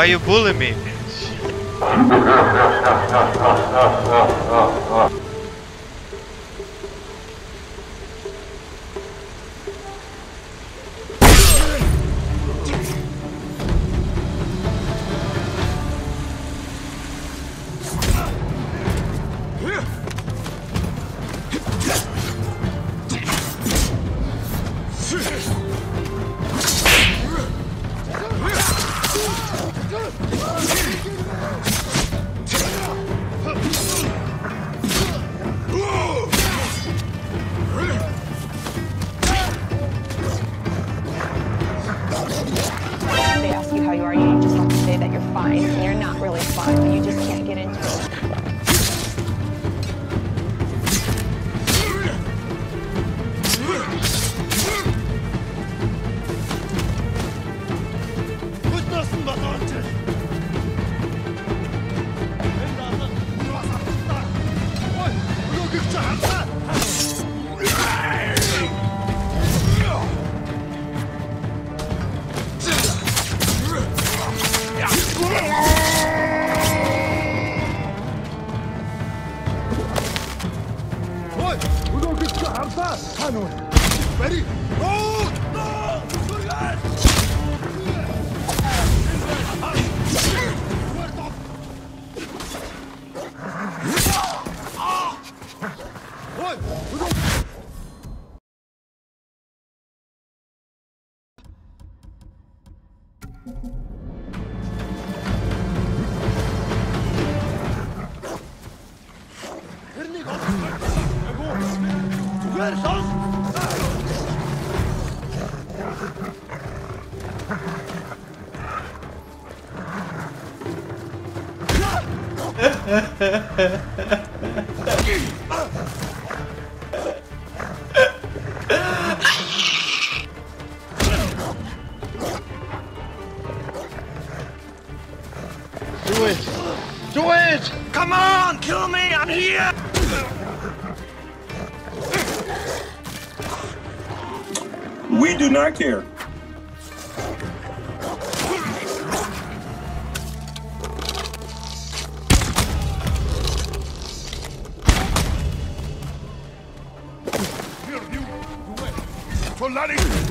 Why you bully me? fast, Kanon! Ready? Roll! No! One! reversos. Do it! Do it! Come on! Kill me! I'm here! We do not care. Solari!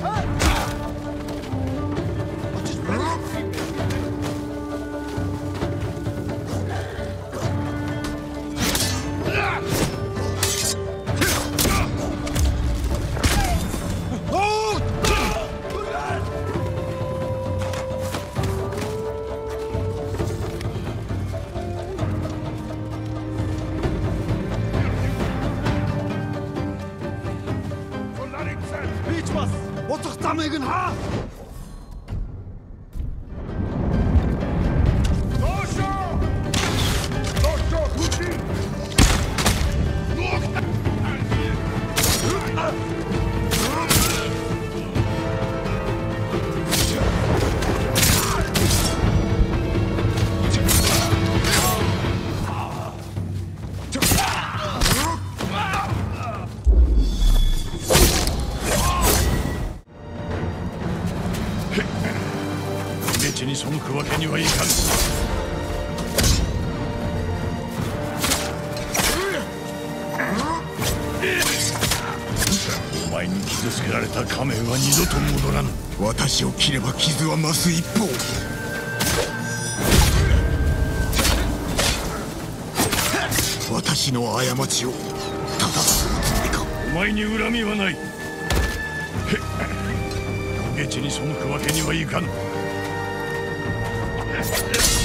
诶做咱们一个哈。Ha? 命に背くわけにはいかん。前に傷つけられた仮面は二度と戻らぬ私を切れば傷は増す一方私の過ちを正すおつもりかお前に恨みはないへっ明智に背くわけにはいかぬ Let's go.